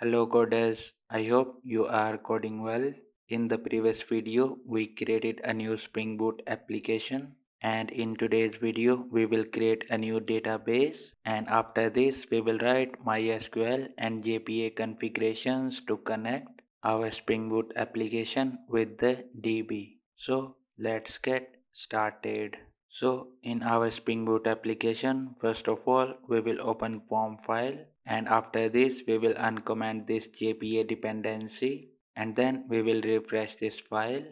Hello coders, I hope you are coding well. In the previous video, we created a new Spring Boot application and in today's video, we will create a new database and after this, we will write MySQL and JPA configurations to connect our Spring Boot application with the DB. So let's get started. So in our Spring Boot application, first of all, we will open POM file and after this, we will uncomment this JPA dependency and then we will refresh this file.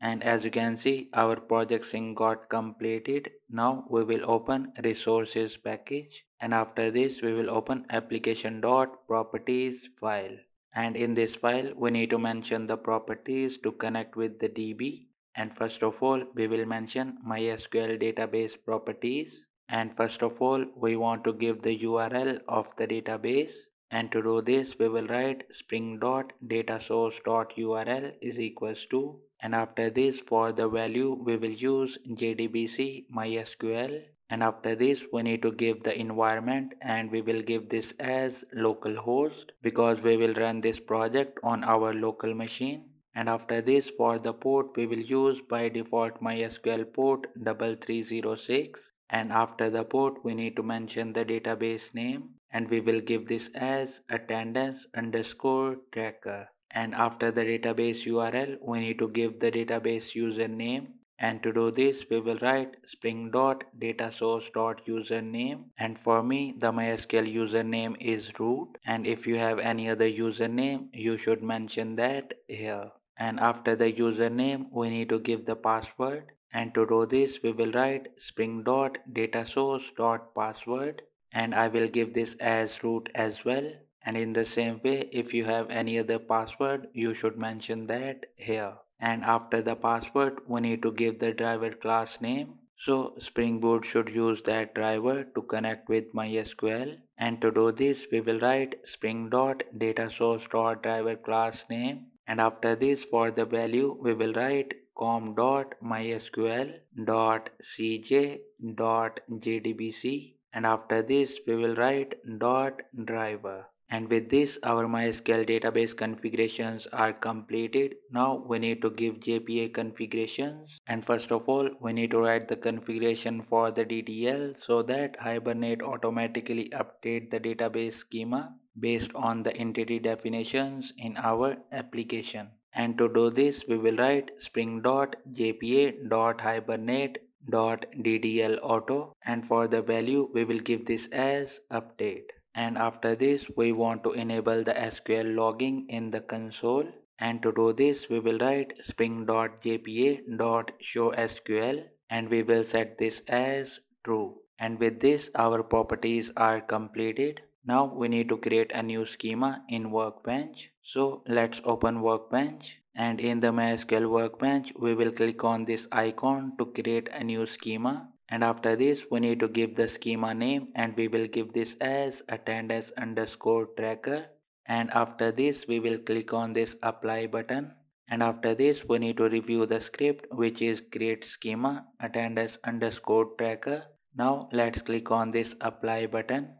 And as you can see, our project sync got completed. Now we will open resources package and after this, we will open application.properties file. And in this file, we need to mention the properties to connect with the DB and first of all we will mention mysql database properties and first of all we want to give the url of the database. And to do this we will write spring dot data dot url is equals to. And after this for the value we will use jdbc mysql. And after this we need to give the environment. And we will give this as localhost because we will run this project on our local machine. And after this for the port we will use by default mysql port 3306 and after the port we need to mention the database name and we will give this as attendance underscore tracker. And after the database url we need to give the database username. And to do this we will write spring dot data source dot username and for me the mysql username is root. And if you have any other username you should mention that here. And after the username we need to give the password and to do this we will write spring dot data source dot password and I will give this as root as well. And in the same way if you have any other password you should mention that here. And after the password we need to give the driver class name. So spring boot should use that driver to connect with mysql. And to do this we will write spring dot data source dot driver class name. And after this for the value we will write com dot mysql dot cj dot jdbc. And after this we will write dot driver. And with this our mysql database configurations are completed. Now we need to give jpa configurations. And first of all we need to write the configuration for the ddl so that hibernate automatically update the database schema based on the entity definitions in our application. And to do this, we will write spring.jpa.hibernate.ddl auto. And for the value we will give this as update. And after this we want to enable the SQL logging in the console. And to do this we will write spring.jpa.showSQL and we will set this as true. And with this our properties are completed now we need to create a new schema in Workbench. So let's open Workbench and in the MySQL Workbench we will click on this icon to create a new schema. And after this we need to give the schema name and we will give this as attendance underscore tracker. And after this we will click on this apply button. And after this we need to review the script which is create schema attendance underscore tracker. Now let's click on this apply button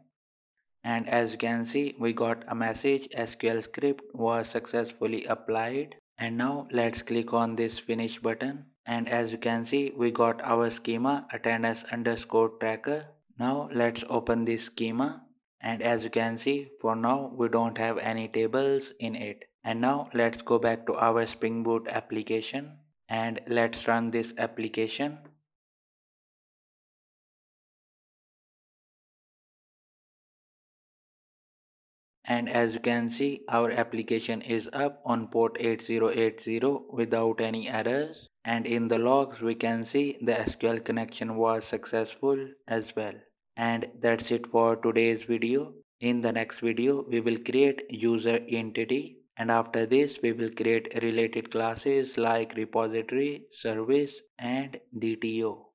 and as you can see we got a message. SQL script was successfully applied. And now let's click on this finish button. And as you can see we got our schema attendance underscore tracker. Now let's open this schema. And as you can see for now we don't have any tables in it. And now let's go back to our spring boot application. And let's run this application and as you can see our application is up on port 8080 without any errors. And in the logs we can see the SQL connection was successful as well. And that's it for today's video. In the next video we will create user entity. And after this we will create related classes like repository service and DTO